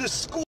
The school.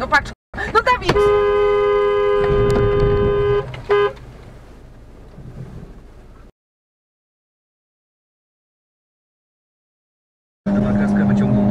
No patrz, no Dawid! Kreska wyciągnął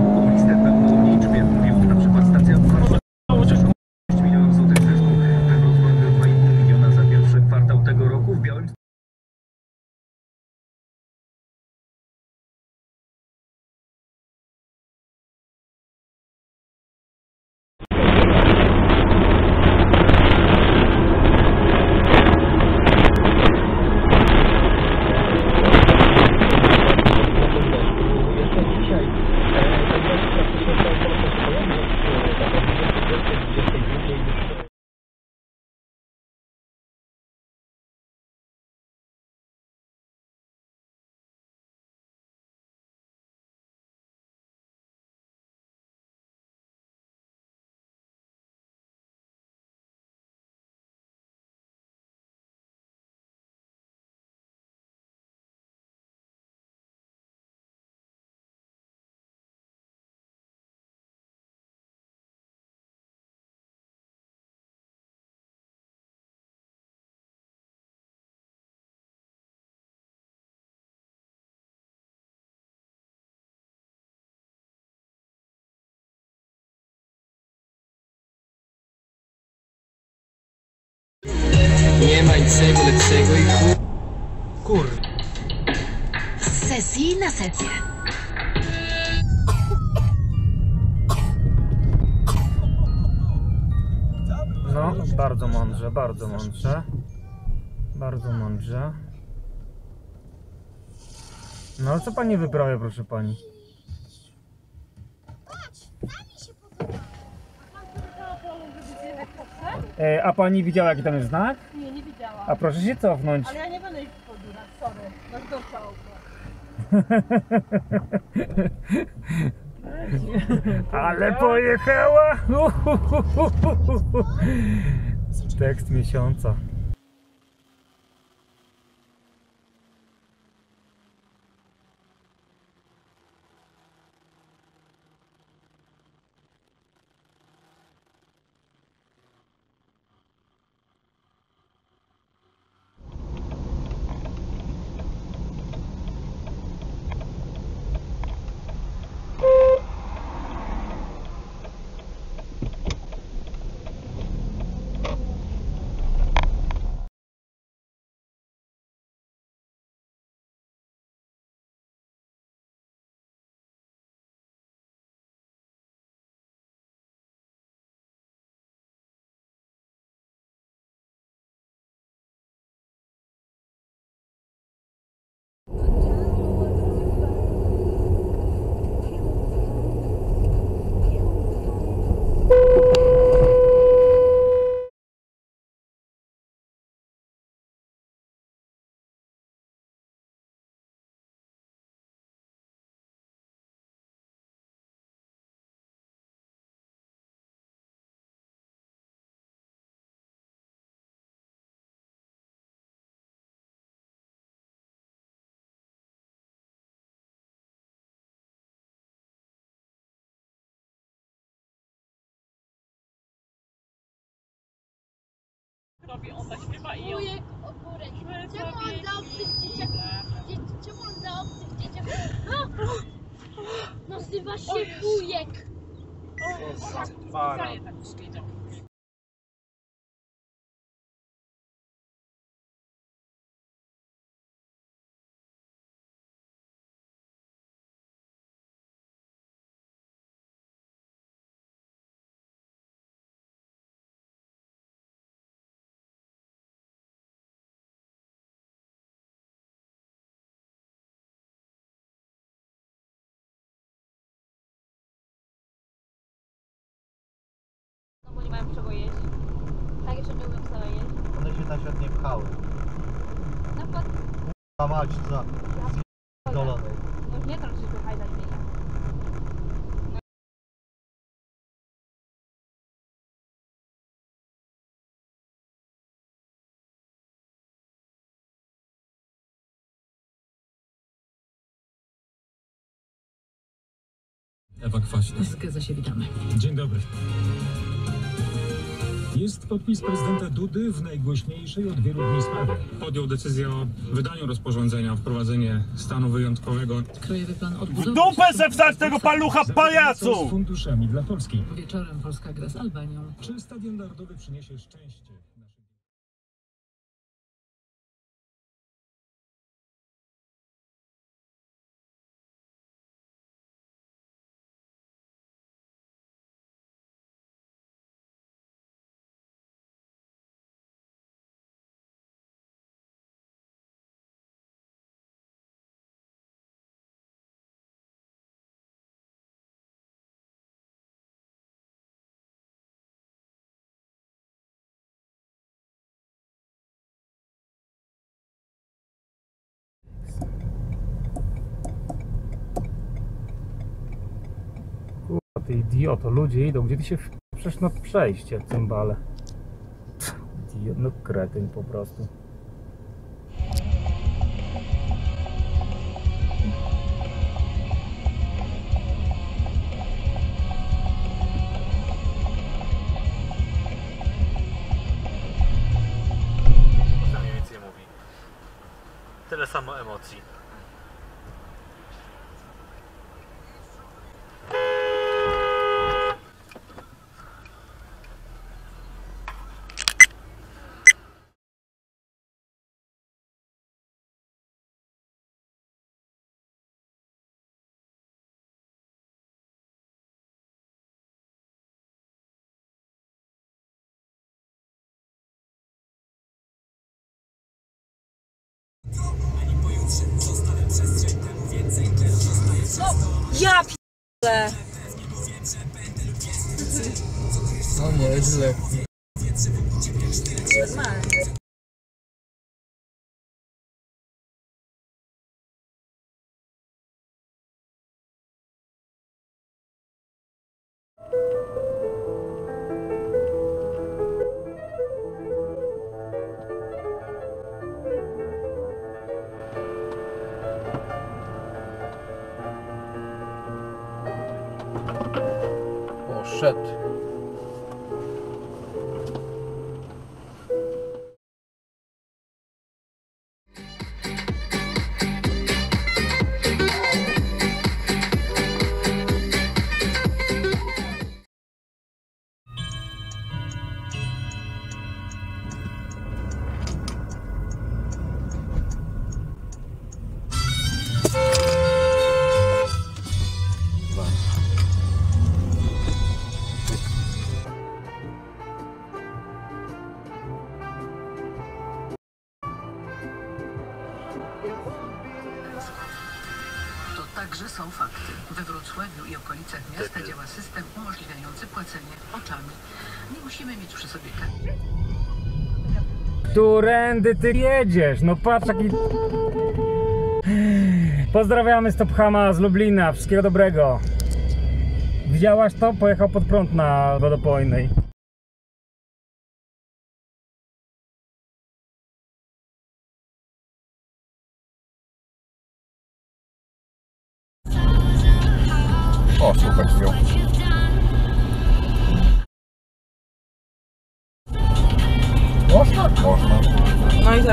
Nie ma niczego lepszego i kur... Kur... Z sesji na sesję. No, bardzo mądrze, bardzo mądrze. Bardzo mądrze. No co pani wyprawia, proszę pani? E, a pani widziała jaki tam jest znak? A proszę się cofnąć. Ale ja nie będę ich podbierać, sorry. Masz gorsze auto. Ale pojechała! Tekst miesiąca. tobie on zaśpiewa i on... Wujek ogórek. Czemu on dla obcych dzieciak... Czemu on dla obcych dzieciak... Nazywa się wujek. On, on, on, on, on, Tak jeszcze nie umiem jeść. One się na świat nie pchały. Na przykład, A mać za dolonej. no już nie to, że się hajda zmienia. Ewa Kwaśna. Zgadza się, witamy. Dzień dobry. Jest podpis prezydenta Dudy w najgłośniejszej od wielu dni sprawie. Podjął decyzję o wydaniu rozporządzenia o wprowadzenie stanu wyjątkowego Krajowy plan odbudowy... W dupę se wstać tego palucha z pajacu! funduszami dla Polski. Wieczorem Polska gra z Albanią. Czy Stadion Narodowy przyniesie szczęście? Ty idioto, ludzie idą, gdzie ty się. Przecież na przejście, cymbale. No kretyn po prostu. Tyle samo emocji. Ja p***le. No nieźle. Poszedł. Sætt Nie musimy mieć przy sobie karty. Którędy ty jedziesz? No patrz jaki... Pozdrawiamy Stophama z Lublina, wszystkiego dobrego. Widziałaś to? Pojechał pod prąd na wodopojnej. O, super zdjął.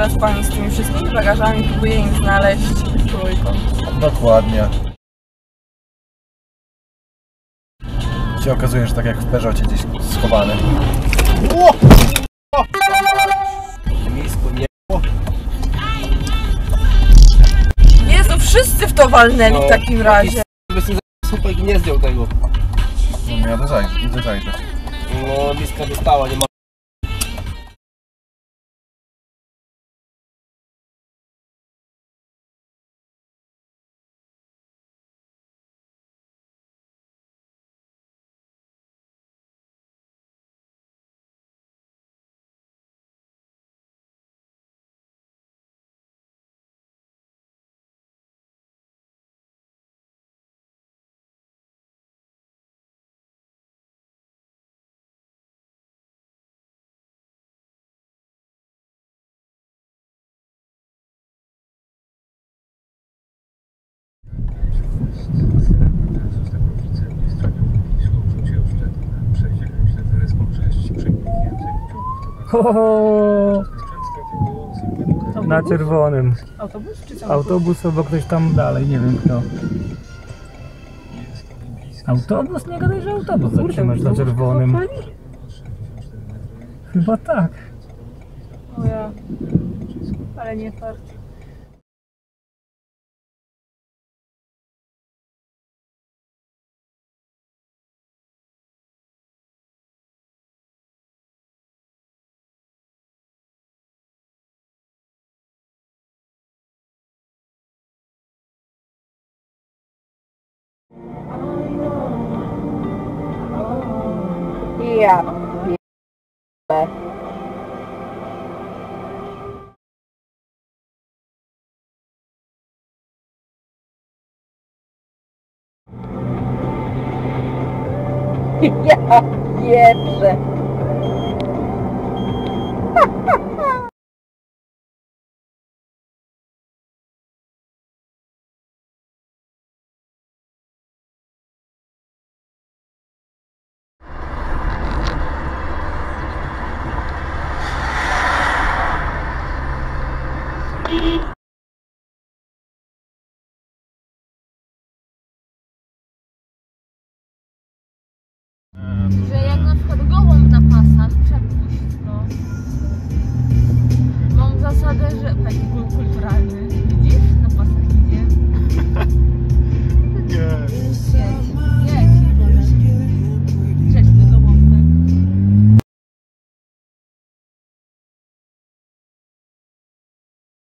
Teraz pani z tymi wszystkimi bagażami próbuje im znaleźć trójkąt. Dokładnie. Się okazuje, że tak jak w Peugeotie gdzieś schowany. Miejscu nie. Jezu, wszyscy w to walnęli w takim razie. Słupek nie zdjął tego. No ja to zajrzę, idę zajrzeć. No, bliska dostała, nie ma Ho, ho, ho. Na czerwonym. Autobus czy samochód? Autobus albo ktoś tam dalej, nie wiem kto. Autobus? Nie gadaj, że autobus zatrzymasz na czerwonym. Chyba tak. O ja. Ale nie fart. Ja p***le. Ja pieprze. Że jak na przykład gołąb na pasach, przepuść, no. Mam zasadę, że taki był kulturalny. Widzisz? Na pasach idzie. Nie.